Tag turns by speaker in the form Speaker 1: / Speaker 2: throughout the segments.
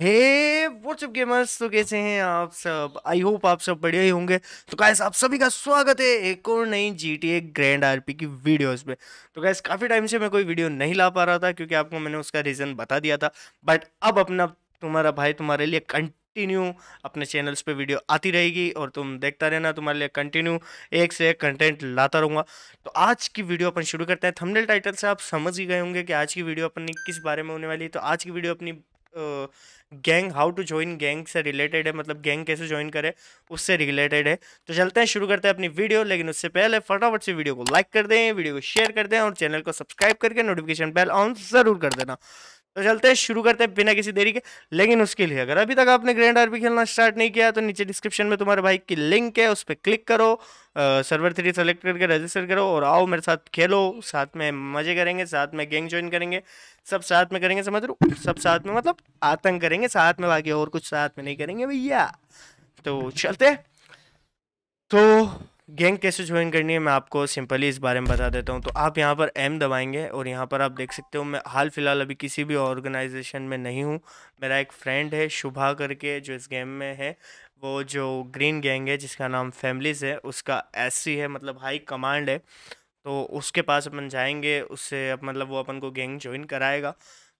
Speaker 1: हे WhatsApp gamers तो कैसे हैं आप सब? आई होप आप सब बढ़िया ही होंगे। तो गाइस आप सभी का स्वागत है एक और नई G T A grand R P की वीडियोस में तो गाइस काफ़ी टाइम से मैं कोई वीडियो नहीं ला पा रहा था क्योंकि आपको मैंने उसका रीज़न बता दिया था। बट अब अपना तुम्हारा भाई तुम्हारे लिए कंटिन्यू अपने चैनल्स पे वीडियो आती रहेगी और तुम देखता रहना, तुम्हारे लिए कंटिन्यू एक से एक कंटेंट लाता रहूँगा। तो आज की वीडियो अपन शुरू करते हैं। थंबनेल टाइटल से आप समझ ही गए होंगे कि आज की वीडियो अपनी किस बारे में होने वाली है। तो आज की वीडियो अपनी gang, how to join gang से रिलेटेड है मतलब गैंग कैसे ज्वाइन करें, उससे रिलेटेड है। तो चलते हैं, शुरू करते हैं अपनी वीडियो, लेकिन उससे पहले फटाफट से वीडियो को लाइक कर दें, वीडियो को शेयर कर दें और चैनल को सब्सक्राइब करके नोटिफिकेशन बेल ऑन ज़रूर कर देना। तो चलते हैं शुरू करते हैं बिना किसी देरी के। लेकिन उसके लिए अगर अभी तक आपने ग्रैंड आरपी खेलना स्टार्ट नहीं किया तो नीचे डिस्क्रिप्शन में तुम्हारे भाई की लिंक है उस पर क्लिक करो आ, सर्वर थ्री सेलेक्ट करके रजिस्टर करो और आओ मेरे साथ खेलो। साथ में मज़े करेंगे साथ में गैंग ज्वाइन करेंगे। सब साथ में करेंगे समझ लो सब साथ में मतलब आतंक करेंगे साथ में बाकी और कुछ साथ में नहीं करेंगे भैया। तो चलते तो गैंग कैसे ज्वाइन करनी है, मैं आपको सिंपली इस बारे में बता देता हूँ। तो आप यहाँ पर एम दबाएँगे और यहाँ पर आप देख सकते हो, मैं हाल फ़िलहाल अभी किसी भी ऑर्गेनाइजेशन में नहीं हूँ। मेरा एक फ्रेंड है, शुभा करके, जो इस गेम में है, वो जो ग्रीन गैंग है, जिसका नाम फैमिलीज़ है, उसका एस है मतलब हाई कमांड है। तो उसके पास अपन जाएँगे, उससे मतलब वो अपन को गैंग ज्वाइन कराएगा।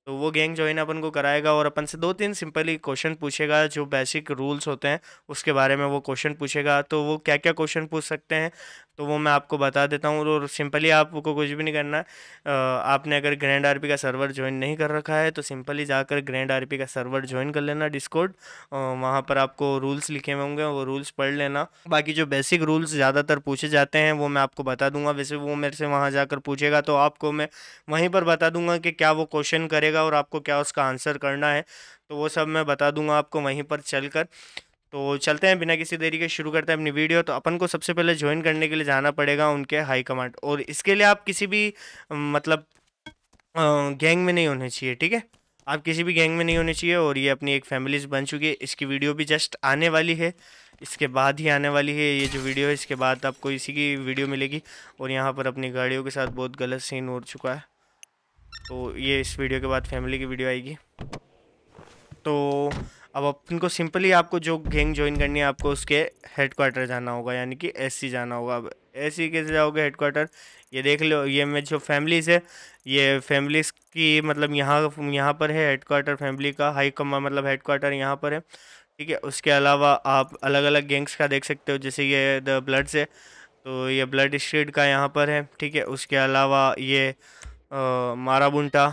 Speaker 1: तो वो गैंग ज्वाइन अपन को कराएगा और अपन से दो तीन सिंपली क्वेश्चन पूछेगा, जो बेसिक रूल्स होते हैं, उसके बारे में वो क्वेश्चन पूछेगा। तो वो क्या क्या क्वेश्चन पूछ सकते हैं? तो वो मैं आपको बता देता हूँ। और सिंपली आपको कुछ भी नहीं करना। आपने अगर ग्रैंड आरपी का सर्वर ज्वाइन नहीं कर रखा है तो सिंपली जाकर ग्रैंड आरपी का सर्वर ज्वाइन कर लेना डिस्कोड वहाँ पर आपको रूल्स लिखे हुए होंगे, वो रूल्स पढ़ लेना। बाकी जो बेसिक रूल्स ज़्यादातर पूछे जाते हैं, वो मैं आपको बता दूँगा। वैसे वो मेरे से वहाँ जाकर पूछेगा तो आपको मैं वहीं पर बता दूँगा कि क्या वो क्वेश्चन करेगा और आपको क्या उसका आंसर करना है। तो वो सब मैं बता दूँगा आपको वहीं पर चल कर तो चलते हैं बिना किसी देरी के, शुरू करते हैं अपनी वीडियो। तो अपन को सबसे पहले ज्वाइन करने के लिए जाना पड़ेगा उनके हाई कमांड और इसके लिए आप किसी भी मतलब गैंग में नहीं होने चाहिए, ठीक है? आप किसी भी गैंग में नहीं होने चाहिए और ये अपनी एक फैमिलीज़ बन चुकी है। इसकी वीडियो भी जस्ट आने वाली है। इसके बाद ही आने वाली है ये जो वीडियो है। इसके बाद आपको इसी की वीडियो मिलेगी। और यहाँ पर अपनी गाड़ियों के साथ बहुत गलत सीन हो चुका है। तो ये इस वीडियो के बाद फैमिली की वीडियो आएगी। तो अब अपन सिंपली आपको जो गैंग ज्वाइन करनी है, आपको उसके हेडक्वार्टर जाना होगा, यानी कि एससी जाना होगा। अब एससी कैसे जाओगे हेडक्वार्टर ये देख लो, ये मैं जो फैमिलीज़ है, ये फैमिलीज़ की मतलब यहाँ यहाँ पर है हेड हेडक्वार्टर फैमिली का हाई कमा मतलब हेडक्वार्टर यहाँ पर है। ठीक है, उसके अलावा आप अलग अलग गैंग्स का देख सकते हो, जैसे ये द ब्लड्स है तो ये ब्लड स्ट्रीट का यहाँ पर है। ठीक है, उसके अलावा ये मारा माराबुंटा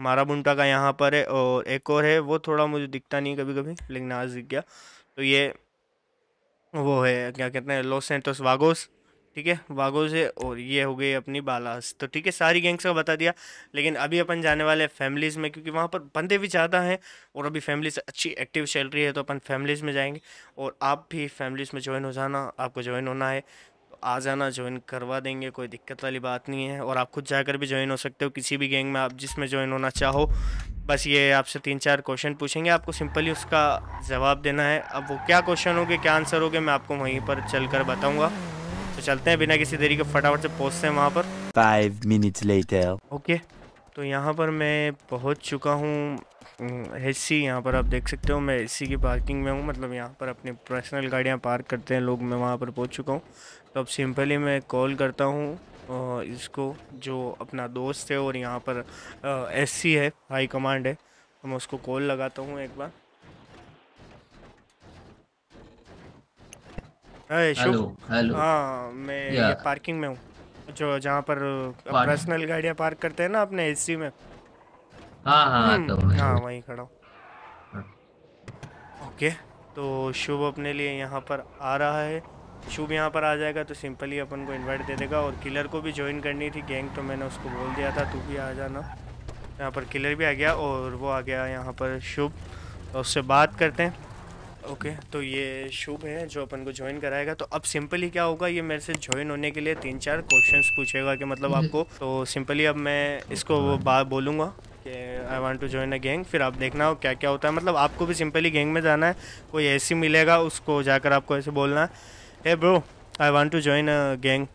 Speaker 1: माराबुंटा का यहाँ पर है और एक और है, वो थोड़ा मुझे दिखता नहीं कभी कभी लेकिन आज दिख गया। तो ये वो है, क्या कहते हैं लॉस सेंटोस वागोस ठीक है? वागोस है और ये हो गई अपनी बालास। तो ठीक है, सारी गैंग्स का बता दिया, लेकिन अभी अपन जाने वाले फैमिलीज़ में, क्योंकि वहाँ पर बंदे भी ज़्यादा हैं और अभी फैमिलीज़ अच्छी एक्टिव चल रही है तो अपन फैमिलीज़ में जाएँगे और आप भी फैमिलीज़ में ज्वाइन हो जाना, आपको ज्वाइन होना है। आ जाना ज्वाइन करवा देंगे कोई दिक्कत वाली बात नहीं है। और आप खुद जाकर भी ज्वाइन हो सकते हो किसी भी गैंग में आप जिसमें ज्वाइन होना चाहो। बस ये आपसे तीन चार क्वेश्चन पूछेंगे आपको सिंपली उसका जवाब देना है। अब वो क्या क्वेश्चन होंगे क्या आंसर होंगे मैं आपको वहीं पर चल कर बताऊँगा। तो चलते हैं बिना किसी देरी के फटाफट से पहुँचते हैं वहाँ पर।
Speaker 2: फाइव मिनट्स लेटर
Speaker 1: ओके तो यहाँ पर मैं पहुँच चुका हूँ। एच सी यहाँ पर आप देख सकते हो मैं एच सी की पार्किंग में हूँ मतलब यहाँ पर अपनी पर्सनल गाड़ियाँ पार्क करते हैं लोग मैं वहाँ पर पहुँच चुका हूँ। तो अब सिंपली मैं कॉल करता हूँ इसको जो अपना दोस्त है और यहाँ पर एस सी है हाई कमांड है तो मैं उसको कॉल लगाता हूँ एक बार।
Speaker 3: हेलो हेलो
Speaker 1: हाँ मैं पार्किंग में हूँ जो जहाँ पर पर्सनल गाड़ियाँ पार्क करते हैं ना अपने एस सी में।
Speaker 3: हाँ हाँ हम्म, तो
Speaker 1: हाँ वहीं। खड़ा हूँ। हाँ। ओके तो शुभ अपने लिए यहाँ पर आ रहा है। शुभ यहाँ पर आ जाएगा तो सिंपली अपन को इनवाइट दे देगा और किलर को भी ज्वाइन करनी थी। गैंग तो मैंने उसको बोल दिया था तू भी आ जाना। यहाँ पर किलर भी आ गया और वो आ गया यहाँ पर शुभ। तो उससे बात करते हैं। ओके तो ये शुभ है जो अपन को ज्वाइन कराएगा। तो अब सिंपली क्या होगा ये मेरे से ज्वाइन होने के लिए तीन चार क्वेश्चंस पूछेगा कि मतलब हम्म। आपको। तो सिंपली अब मैं इसको वो बात बोलूँगा। I want to join a gang फिर आप देखना हो क्या क्या होता है। मतलब आपको भी सिंपली गैंग में जाना है। कोई ऐसी मिलेगा उसको जाकर आपको ऐसे बोलना है। Hey bro, I want to join a gang.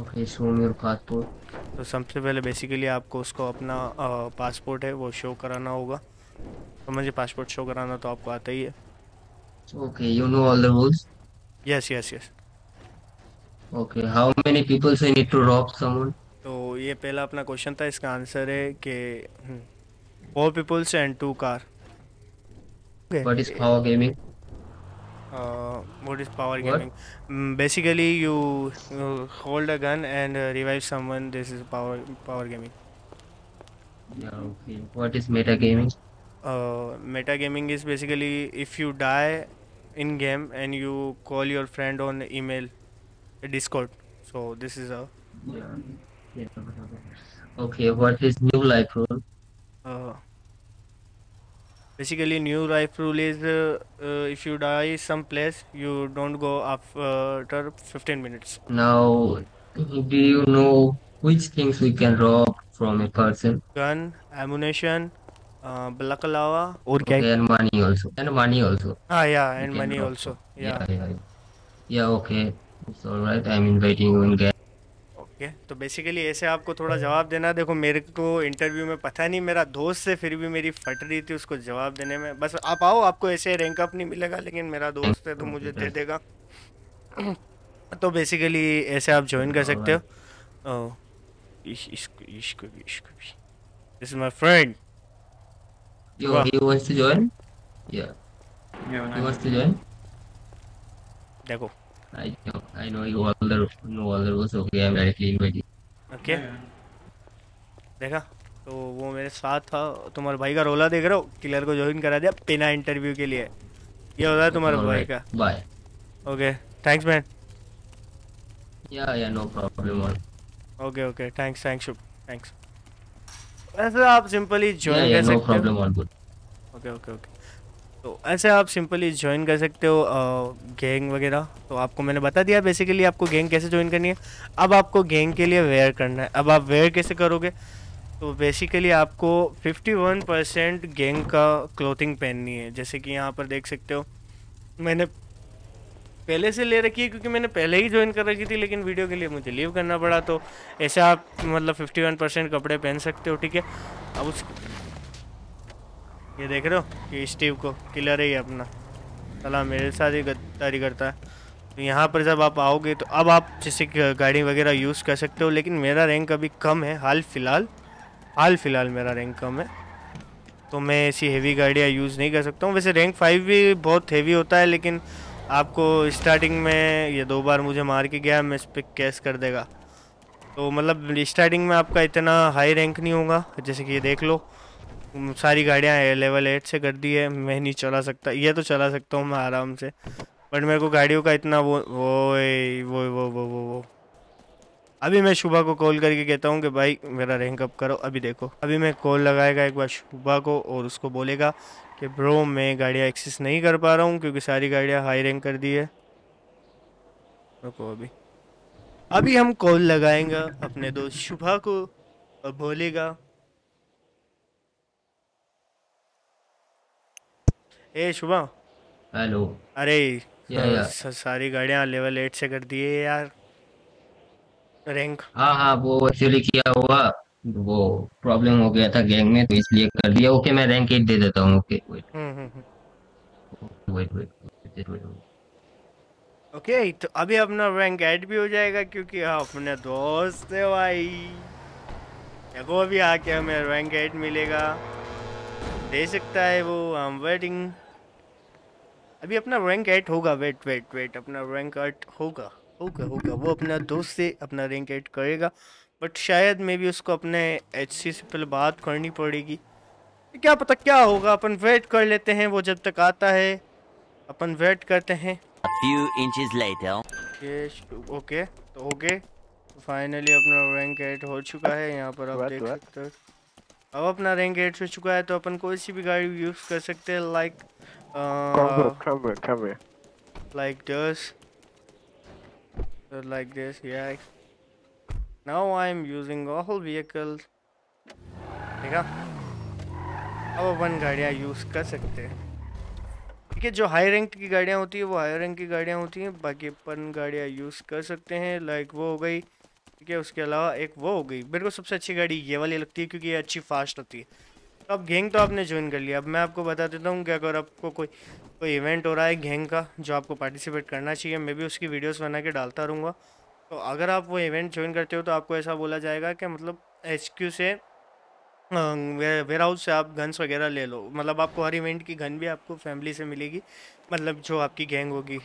Speaker 3: Okay, show me
Speaker 1: तो सबसे पहले बेसिकली आपको उसको अपना पासपोर्ट है वो शो कराना होगा। तो मुझे पासपोर्ट शो कराना तो आपको आता ही है।
Speaker 3: Okay, you know all the rules.
Speaker 1: Yes yes yes
Speaker 3: Okay, how many people so you need to rob someone?
Speaker 1: तो ये पहला अपना क्वेश्चन था इसका आंसर है कि four peoples and two car what
Speaker 3: is
Speaker 1: power gaming what is power gaming basically you hold a gun and revive someone this is power
Speaker 3: power gaming okay what is meta
Speaker 1: gaming meta gaming is basically if you die in game and you call your friend on email discord so this is a
Speaker 3: yeah. Okay, what is new life rule?
Speaker 1: uh, basically new life rule is uh, uh, if you die some place you don't go after 15 minutes
Speaker 3: Now, do you know which things we can rob from a person?
Speaker 1: gun ammunition uh, balaclava or क्या
Speaker 3: Okay, and money also. And money also.
Speaker 1: ah yeah and money
Speaker 3: rob
Speaker 1: also
Speaker 3: from.
Speaker 1: yeah
Speaker 3: Yeah, yeah. Yeah, okay. It's all right. I'm inviting you in game.
Speaker 1: Okay तो basically ऐसे आपको थोड़ा जवाब देना देखो मेरे को इंटरव्यू में पता नहीं मेरा दोस्त से फिर भी मेरी फट रही थी उसको जवाब देने में बस आप आओ आपको ऐसे रैंक अप नहीं मिलेगा लेकिन मेरा दोस्त है तो मुझे दे देगा तो बेसिकली ऐसे आप ज्वाइन कर सकते हो इश्क इश्क भी इश्क भी this is my friend
Speaker 3: You,
Speaker 1: Wow.
Speaker 3: he wants to join? Yeah. He wants to join?
Speaker 1: देखो
Speaker 3: I know. I know you all the know all the rules. Okay, I'm very clean
Speaker 1: with you. Okay. देखा? तो वो मेरे साथ था। तुम्हारे भाई का रोला देख रहे हो? किलर को ज्वाइन करा दिया पिना इंटरव्यू के लिए। ये होता है तुम्हारे भाई का।
Speaker 3: Bye
Speaker 1: okay thanks man
Speaker 3: yeah yeah no problem
Speaker 1: okay okay thanks thanks Shubh thanks वैसे आप सिंपली ज्वाइन कर सकते हो। ओके ओके ओके तो ऐसे आप सिंपली ज्वाइन कर सकते हो गैंग वगैरह। तो आपको मैंने बता दिया बेसिकली आपको गैंग कैसे ज्वाइन करनी है। अब आपको गैंग के लिए वेयर करना है। अब आप वेयर कैसे करोगे? तो बेसिकली आपको 51 परसेंट गैंग का क्लोथिंग पहननी है। जैसे कि यहाँ पर देख सकते हो, मैंने पहले से ले रखी है क्योंकि मैंने पहले ही ज्वाइन कर रखी थी, लेकिन वीडियो के लिए मुझे लीव करना पड़ा। तो ऐसे आप मतलब 51 परसेंट कपड़े पहन सकते हो, ठीक है? अब उस ये देख रहे हो? ये स्टीव को किलर है ये अपना। चला मेरे साथ ही गद्दारी करता है। तो यहाँ पर जब आप आओगे तो अब आप जैसे कि गाड़ी वगैरह यूज़ कर सकते हो, लेकिन मेरा रैंक अभी कम है हाल फ़िलहाल। हाल फ़िलहाल मेरा रैंक कम है। तो मैं ऐसी हेवी गाड़ियाँ यूज़ नहीं कर सकता हूँ। वैसे रैंक फाइव भी बहुत हेवी होता है, लेकिन आपको स्टार्टिंग में ये दो बार मुझे मार के गया, मैं इस पर कैश कर देगा। तो मतलब स्टार्टिंग में आपका इतना हाई रैंक नहीं होगा, जैसे कि ये देख लो। सारी गाड़ियाँ लेवल एट से कर दी है, मैं नहीं चला सकता। ये तो चला सकता हूँ मैं आराम से। बट मेरे को गाड़ियों का इतना वो वो वो वो वो वो वो अभी मैं शुभा को कॉल करके कहता हूँ कि भाई, मेरा रैंक अप करो। अभी देखो। अभी मैं कॉल लगाएगा एक बार शुभा को और उसको बोलेगा कि ब्रो मैं गाड़ियाँ एक्सेस नहीं कर पा रहा हूँ क्योंकि सारी गाड़ियाँ हाई रैंक कर दी है। रुको अभी। अभी हम कॉल लगाएँगे अपने दोस्त शुभा को और बोलेगा ए शुभा
Speaker 3: Hello.
Speaker 1: अरे
Speaker 3: या, या।
Speaker 1: सारी गाड़ियाँ लेवल एट से कर दिए यार। रैंक
Speaker 3: हाँ हाँ वो एक्चुअली क्या हुआ वो प्रॉब्लम हो गया था गैंग में तो इसलिए कर दिया। ओके मैं रैंक एट दे देता हूँ। Okay wait
Speaker 1: hmm hmm hmm.
Speaker 3: Wait wait wait
Speaker 1: okay तो अभी अपना रैंक ऐड भी हो जाएगा क्योंकि अपने दोस्त है भाई। देखो अभी आके हमें रैंक ऐड मिलेगा। दे सकता है वो वेटिंग अभी अपना रैंक ऐड होगा वेट वेट वेट अपना रैंक ऐड होगा होगा होगा. वो अपना दोस्त से अपना रैंक ऐड करेगा बट शायद मे भी उसको अपने एचसी से पहले बात करनी पड़ेगी. क्या पता क्या होगा अपन वेट कर लेते हैं वो जब तक आता है अपन वेट करते हैं.
Speaker 2: A few inches later.
Speaker 1: Okay okay तो ओके फाइनली अपना रैंक एट हो चुका है यहाँ पर आप देख सकते हो. अब अपना रैंक एट हो चुका है तो अपन कोई सी भी गाड़ी यूज़ कर सकते हैं like
Speaker 4: come here.
Speaker 1: like this. This yeah. Now i'm using all vehicles. देखा अब अपन गाड़ियाँ यूज़ कर सकते हैं। ठीक है जो हाई रैंक की गाड़ियाँ होती है वो हाई रैंक की गाड़ियाँ होती हैं बाकी अपन गाड़ियाँ यूज़ कर सकते हैं लाइक वो हो गई ठीक है उसके अलावा एक वो हो गई। मेरे को सबसे अच्छी गाड़ी ये वाली लगती है क्योंकि ये अच्छी फास्ट होती है। तो अब गैंग तो आपने ज्वाइन कर लिया। अब मैं आपको बता देता हूँ कि अगर आपको कोई कोई इवेंट हो रहा है गैंग का जो आपको पार्टिसिपेट करना चाहिए, मैं भी उसकी वीडियोस बना के डालता रहूँगा। तो अगर आप वो इवेंट ज्वाइन करते हो तो आपको ऐसा बोला जाएगा कि मतलब एचक्यू से वेयर हाउस से आप गन्स वगैरह ले लो। मतलब आपको हर इवेंट की गन भी आपको फैमिली से मिलेगी। मतलब जो आपकी गैंग होगी।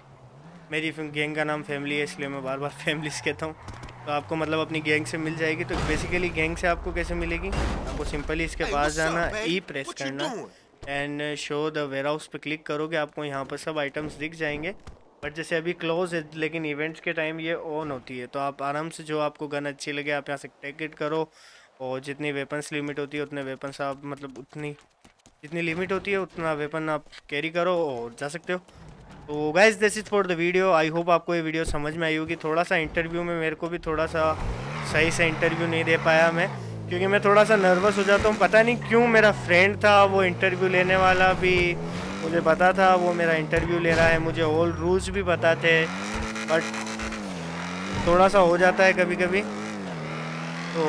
Speaker 1: मेरी गैंग का नाम फैमिली है, इसलिए मैं बार बार फैमिलीज़ कहता हूँ। तो आपको मतलब अपनी गैंग से मिल जाएगी। तो बेसिकली गैंग से आपको कैसे मिलेगी? आपको सिंपली इसके पास जाना ई प्रेस करना and show the warehouse पर क्लिक करोगे आपको यहाँ पर सब आइटम्स दिख जाएँगे। बट जैसे अभी क्लोज है लेकिन इवेंट्स के टाइम ये ऑन होती है तो आप आराम से जो आपको गन अच्छी लगे आप यहाँ से टेक इट करो। और जितनी वेपन्स लिमिट होती है उतने वेपन्स आप मतलब उतनी जितनी लिमिट होती है उतना वेपन आप कैरी करो और जा सकते हो। तो guys this is for the video I hope आपको ये वीडियो समझ में आई होगी। थोड़ा सा इंटरव्यू में मेरे को भी थोड़ा सा सही से इंटरव्यू नहीं दे पाया मैं, क्योंकि मैं थोड़ा सा नर्वस हो जाता हूँ। पता नहीं क्यों मेरा फ्रेंड था, वो इंटरव्यू लेने वाला भी मुझे पता था, वो मेरा इंटरव्यू ले रहा है, मुझे ऑल रूल्स भी पता थे बट थोड़ा सा हो जाता है कभी कभी तो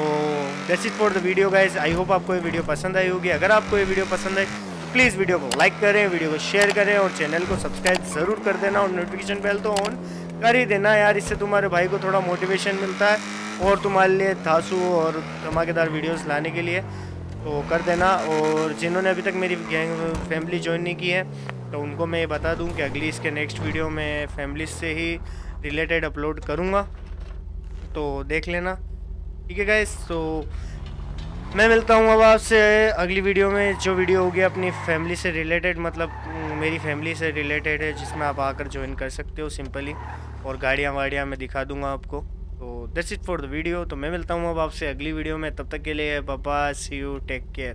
Speaker 1: that's it for the video guys I hope आपको ये वीडियो पसंद आई होगी। अगर आपको ये वीडियो पसंद तो प्लीज़ वीडियो को लाइक करें, वीडियो को शेयर करें और चैनल को सब्सक्राइब ज़रूर कर देना और नोटिफिकेशन बेल तो ऑन कर ही देना यार। इससे तुम्हारे भाई को थोड़ा मोटिवेशन मिलता है और तुम्हारे लिए धासु और धमाकेदार वीडियोस लाने के लिए तो कर देना। और जिन्होंने अभी तक मेरी गैंग फैमिली ज्वाइन नहीं की है तो उनको मैं ये बता दूँ कि अगली इसके नेक्स्ट वीडियो में फैमिली से ही रिलेटेड अपलोड करूँगा। तो देख लेना। ठीक है गाइस तो मैं मिलता हूँ अब आपसे अगली वीडियो में, जो वीडियो होगी अपनी फैमिली से रिलेटेड मतलब मेरी फैमिली से रिलेटेड है, जिसमें आप आकर ज्वाइन कर सकते हो सिंपली और गाड़ियाँ वाड़ियाँ मैं दिखा दूँगा आपको। तो this is for the video तो मैं मिलता हूँ अब आपसे अगली वीडियो में। तब तक के लिए पापा सी यू टेक केयर